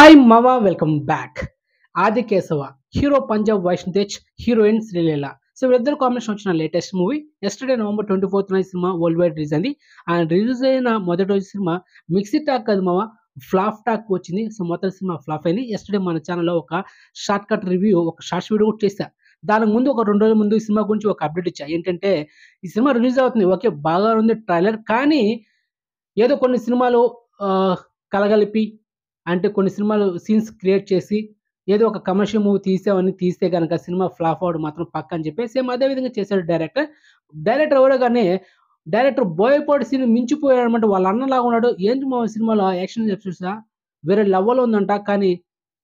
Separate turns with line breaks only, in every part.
Hi మావా welcome back Aadi Keshava hero Panja Vaishnav Tej heroine Sreeleela so వీళ్ళిద్దరు combination వచ్చిన latest movie yesterday November twenty fourth cinema world wide release అయింది. And release అయిన మొదటి రోజు cinema mixed talk అది మావా flop talk వచ్చింది. సో మొత్తం సినిమా ఫ్లాప్ అయింది. ఎస్టర్డే మన ఛానల్లో ఒక షార్ట్ కట్ రివ్యూ ఒక షార్ట్స్ వీడియో కూడా చేశా. దానికి ముందు ఒక రెండు రోజుల ముందు ఈ సినిమా గురించి ఒక అప్డేట్ ఇచ్చా. ఏంటంటే ఈ సినిమా రిలీజ్ అవుతుంది. ఓకే బాగా ఉంది ట్రైలర్ కానీ ఏదో కొన్ని సినిమాలు కలగలిపి అంటే కొన్ని సినిమాలు సీన్స్ క్రియేట్ చేసి ఏదో ఒక కమర్షియల్ మూవీ తీసామని తీస్తే కనుక సినిమా ఫ్లాప్ అవడం మాత్రం పక్క అని చెప్పి సేమ్ అదే విధంగా చేశాడు డైరెక్టర్ డైరెక్టర్ ఎవరో కానీ డైరెక్టర్ బోయపాటి సీన్ మించిపోయాడు అనమాట వాళ్ళ అన్నలాగా ఉన్నాడు. ఏంటి మా సినిమాలో యాక్షన్ చూసా వేరే లెవెల్ ఉందంట కానీ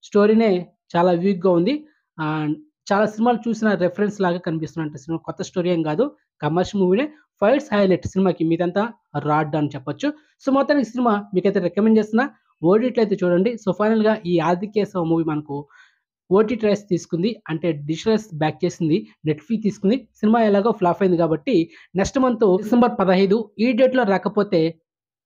స్టోరీనే చాలా వీక్గా ఉంది. అండ్ చాలా సినిమాలు చూసిన రెఫరెన్స్ లాగా కనిపిస్తున్నట్టు సినిమా. కొత్త స్టోరీ ఏం కాదు. కమర్షియల్ మూవీనే ఫైట్స్ హైలైట్ సినిమాకి మీదంతా రాడ్ అని చెప్పొచ్చు. సో మొత్తానికి సినిమా మీకైతే రికమెండ్ చేస్తున్నా. ఓటీటీ అయితే చూడండి. సో ఫైనల్గా ఈ ఆదికేశవ మూవీ మనకు ఓటీటీ రైస్ తీసుకుంది. అంటే డిజిటల్ బ్యాక్ చేసింది. నెట్ఫ్లీ తీసుకుంది. సినిమా ఎలాగో ఫ్లాప్ అయింది కాబట్టి నెక్స్ట్ మంత్ డిసెంబర్ పదహైదు ఈ డేట్లో రాకపోతే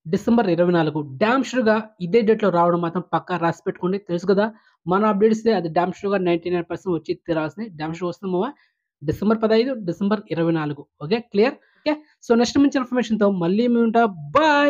డిసెంబర్ ఇరవై నాలుగు. డ్యామ్గా ఇదే డేట్లో రావడం మాత్రం పక్కా రాసి పెట్టుకోండి. తెలుసు కదా? మన అప్డేట్స్ అది డ్యామ్గా నైన్టీ నైన్ పర్సెంట్ వచ్చి తీరాల్సింది డ్యామ్ షో వస్తుందా డిసెంబర్ పదహైదు డిసెంబర్ ఇరవై నాలుగు. Okay? Clear? Okay? So next మంచి ఇన్ఫర్మేషన్తో మళ్ళీ మేము ఉంటా. బాయ్!